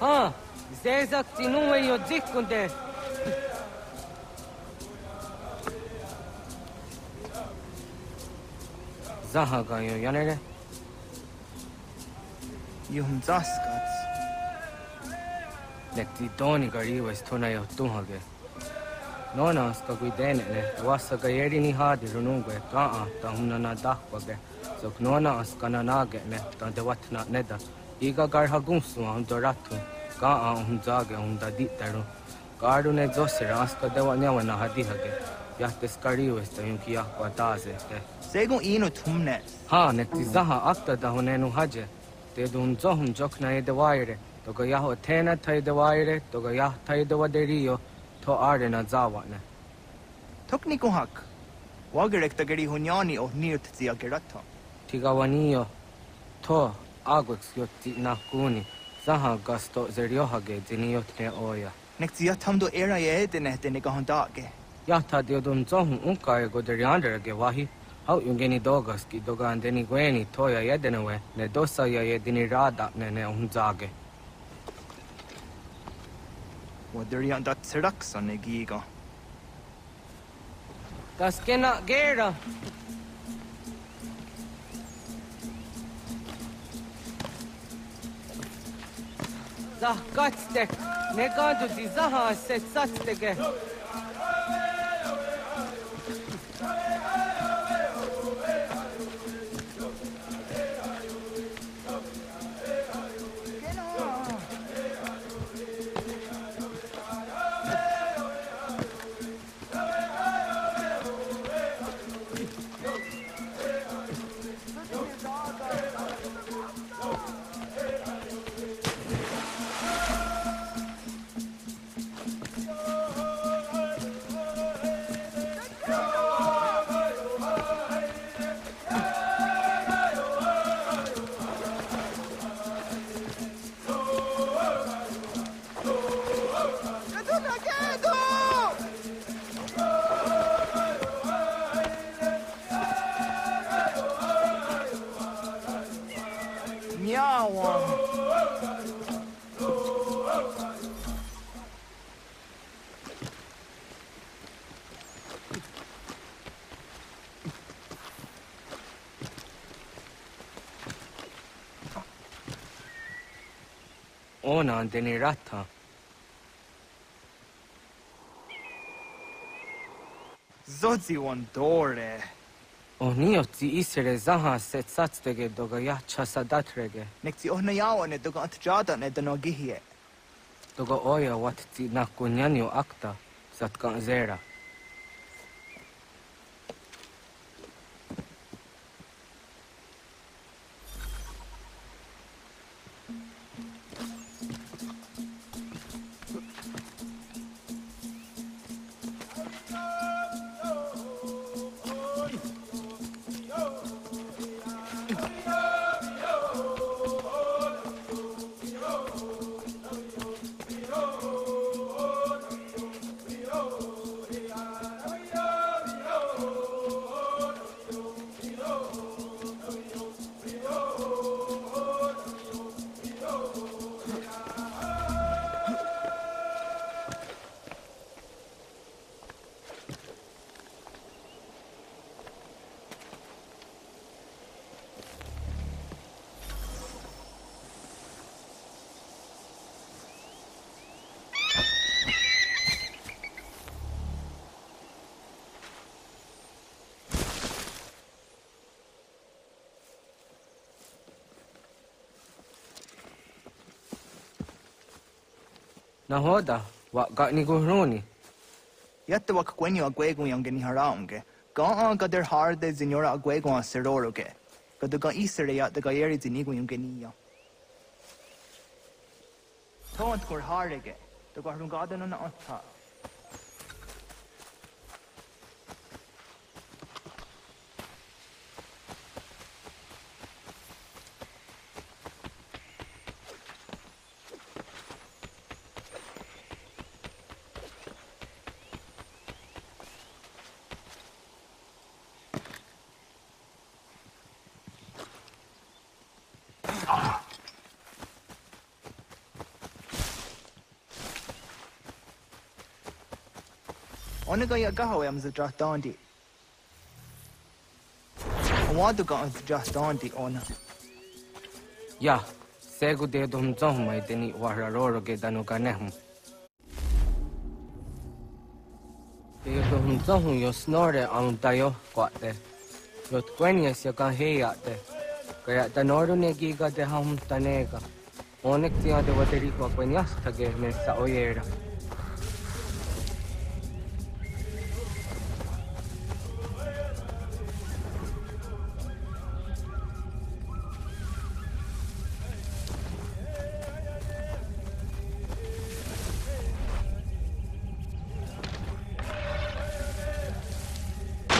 Ha, Zezak tinue io zicunde. Zaha ga io janele. Juhun zaskats. Nekti tooni ka riivas tunne jo tuhage. Nona ska kui teenele, vasta ka erini haadi runungue kaa ta hunna na tahpage. Sok nona askana naage ne, ta on te vatna nedas. Gar hagunsu hum doratu ka a hum zage hum da ditaru. Garu ne zosira aska de wa nyawa na hadi hage. Yahtes kari was ta yunki yakwa taze te. Segun ino tumnes. Ha nekti zaha akta da hunenu haje. Te dun zohum jokna e de waire. Toga yaho tena tai de waire. Toga yah tai de waderio. To are na zawa ne. Tukni kuhak. Wagerek tagari hunyani o nirt zia gerata. Tigawanio. To agweks jotti nahkuni, sahan kasto zerjohage tiniotne oja. Nek ziyat hamdo era ye etene tene kahon taake. Jahta diodun zohun unkae goderjanderage vahi, hau jungeni dogaski dogan deni gweni toja jedenewe, ne dosa ja jedini rada ne ne unzage. deri dat tsiraksa ne giga. Das kena gera. zah kaç tek, ne gadu di zah aset sat tege. Ona deni rata. Zodzi wan dore. Onio ti isere zaha set satstege doga ya chasadatrege. Nek zi ohna yawa ne doga antjada ne dano gihie. Doga oya wat ti nakunyanyo akta satkan zera. Nahoda, wakakni kuhruni. Yette wakakwenyo agwegun yangeni haraunge. Gaan gader harde zinyora agwegun aseroruge. Gadugan isere yat the gayeri zinigun yangeniya. Taunt kur harige. The garungadan on the isere ya da ga yeri zinigo yung geni ya. Tont kur harege. Da ga harun gada na na otta. Ona ga ya ga hawe am za dra dondi. Wa du ga dra dondi ona. Ya, segu de dum zong mai deni wahra roro ge danu ka nehum. De dum zong yo snore ang tayo kwa te. Yo tkwenye siya ka heya te. Kaya ne giga de ham tanega. Onek tiya de wateri kwa kwenyas tage ne sa oyera. Tätä denak tothas aun te sanuni. Tokahan se sadovahte. Ante watu ne karyo. Tano yan wato rahtse.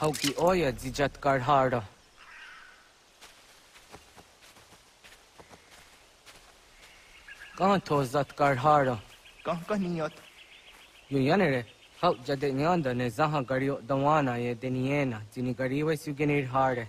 Hauki oya zijat karhara. Kahan to zat karhara. Ga ka niyat. Yo yanere. Hau jade nyanda ne zaha gariyo dawana ye deniena. Jini gariwe sugenir hare.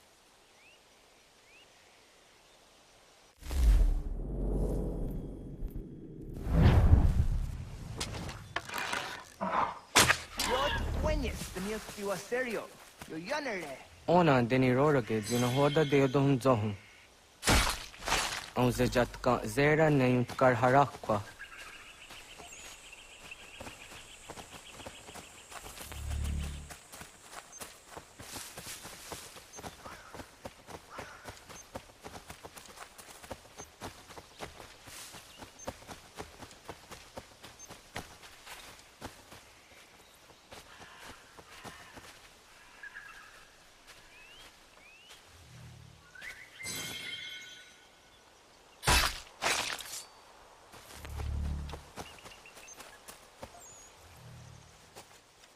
De serio. Yo yanere. Ona deni roro ke zina hoda de dohun zohun. Au ze jatka zera ne yuntkar harakwa.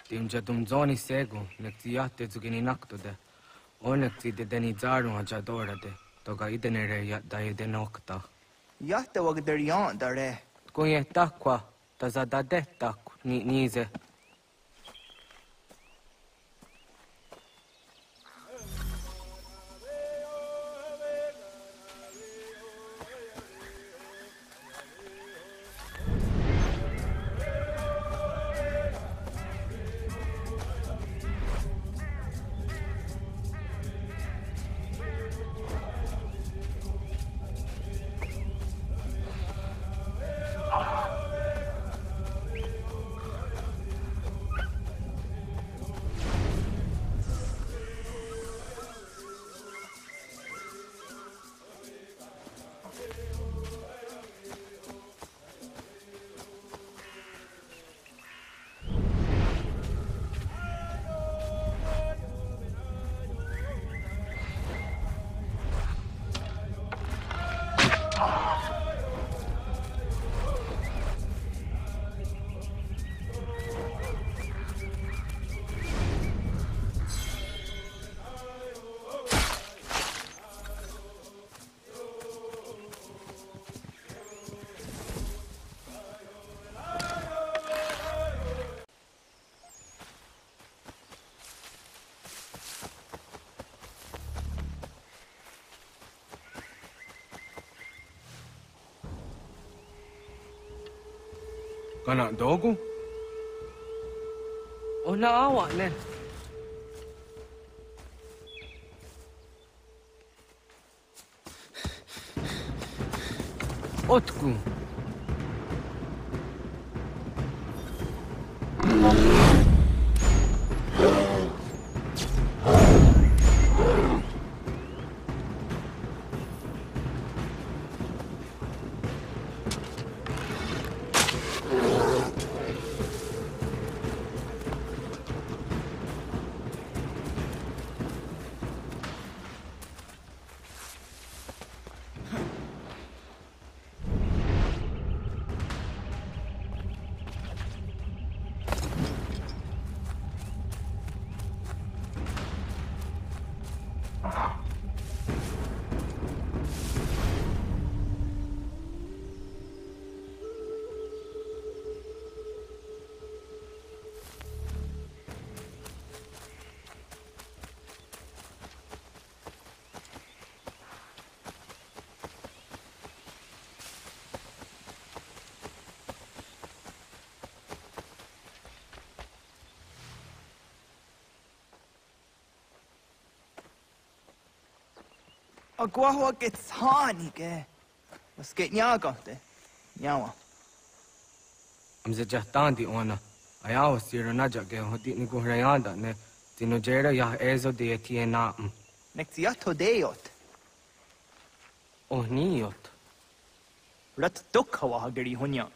Timja tumzoni segu, nekti jahte zugini naktude. Onneksi te deni zarun aja dorade, toga itenere jahta jete nokta. Jahte wag der jahta re. Kun jahta kwa, ta zadadehta nize. Ni Kau nak hantar aku? Oh, nak awak, Len. Otku. Oh, Otku. Agua ke tsani ke. Was geht nyaga de. Nyawa. Amze jahtandi ona. Ayao sira naja ge hoti ni ko hrayanda ne. Tino jera ya ezo de tie na. Nek tiato deot. Oh niot. Rat dukha wa gari hunya.